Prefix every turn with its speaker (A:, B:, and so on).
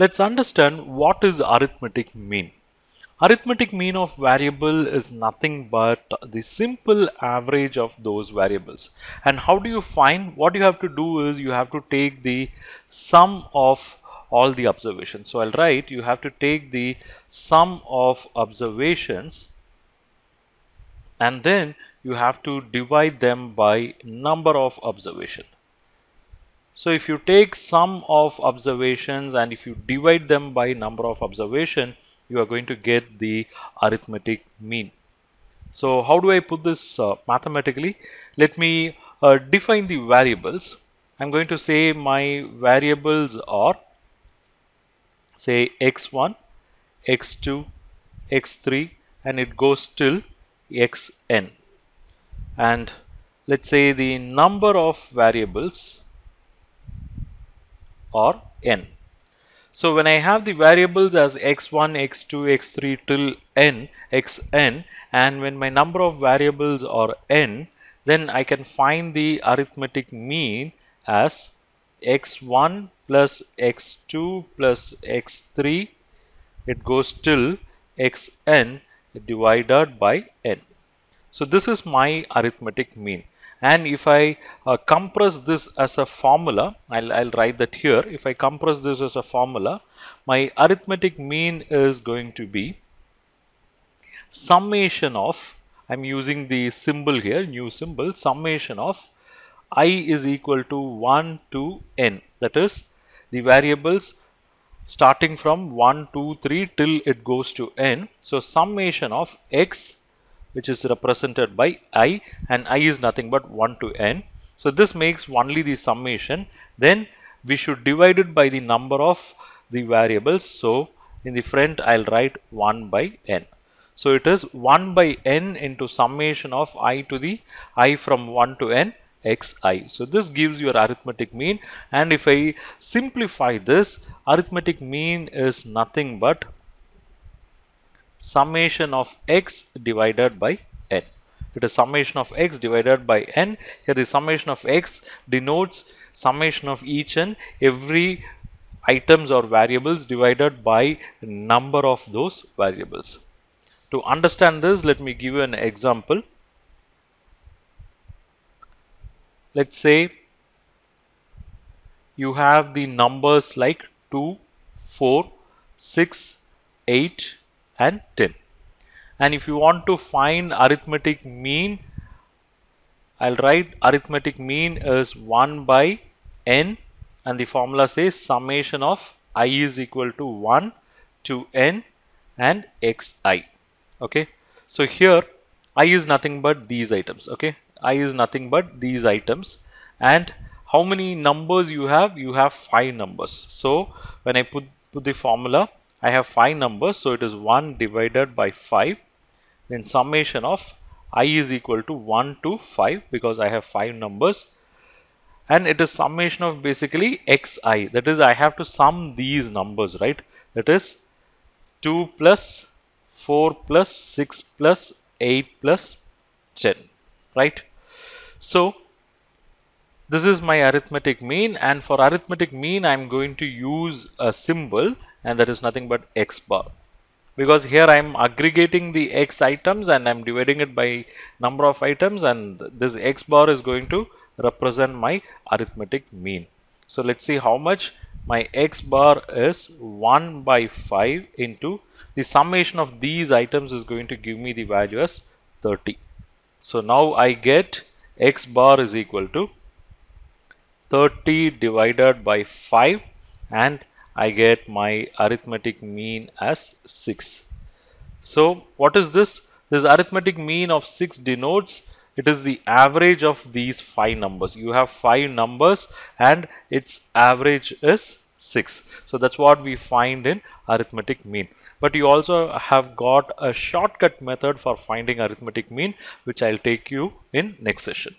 A: Let's understand what is arithmetic mean. Arithmetic mean of variable is nothing but the simple average of those variables. And how do you find? What you have to do is you have to take the sum of all the observations. So I'll write you have to take the sum of observations and then you have to divide them by number of observation. So if you take sum of observations and if you divide them by number of observation you are going to get the arithmetic mean. So how do I put this uh, mathematically? Let me uh, define the variables. I'm going to say my variables are say x1, x2, x3 and it goes till xn and let's say the number of variables are n. So when I have the variables as x1, x2, x3 till n, xn and when my number of variables are n then I can find the arithmetic mean as x1 plus x2 plus x3 it goes till xn divided by n. So this is my arithmetic mean and if I uh, compress this as a formula I'll, I'll write that here. If I compress this as a formula my arithmetic mean is going to be summation of I'm using the symbol here new symbol summation of i is equal to 1 to n. That is the variables starting from 1 2 3 till it goes to n. So summation of x which is represented by i and i is nothing but 1 to n. So this makes only the summation then we should divide it by the number of the variables. So in the front I'll write 1 by n. So it is 1 by n into summation of i to the i from 1 to n xi. So this gives your arithmetic mean and if I simplify this arithmetic mean is nothing but summation of x divided by n. It is summation of x divided by n. Here the summation of x denotes summation of each and every items or variables divided by number of those variables. To understand this, let me give you an example. Let's say you have the numbers like 2, 4, 6, 8, and 10 and if you want to find arithmetic mean I'll write arithmetic mean is 1 by n and the formula says summation of i is equal to 1 to n and xi. Okay? So here i is nothing but these items. Okay? i is nothing but these items. And how many numbers you have? You have five numbers. So when I put, put the formula I have 5 numbers so it is 1 divided by 5 then summation of i is equal to 1 to 5 because I have 5 numbers. And it is summation of basically xi. That is I have to sum these numbers right? That is 2 plus 4 plus 6 plus 8 plus 10 right? So this is my arithmetic mean. And for arithmetic mean I'm going to use a symbol and that is nothing but x bar because here I am aggregating the x items and I am dividing it by number of items and this x bar is going to represent my arithmetic mean. So let's see how much my x bar is 1 by 5 into the summation of these items is going to give me the value as 30. So now I get x bar is equal to 30 divided by 5 and I get my arithmetic mean as 6. So what is this? This arithmetic mean of 6 denotes it is the average of these 5 numbers. You have 5 numbers and its average is 6. So that's what we find in arithmetic mean. But you also have got a shortcut method for finding arithmetic mean which I'll take you in next session.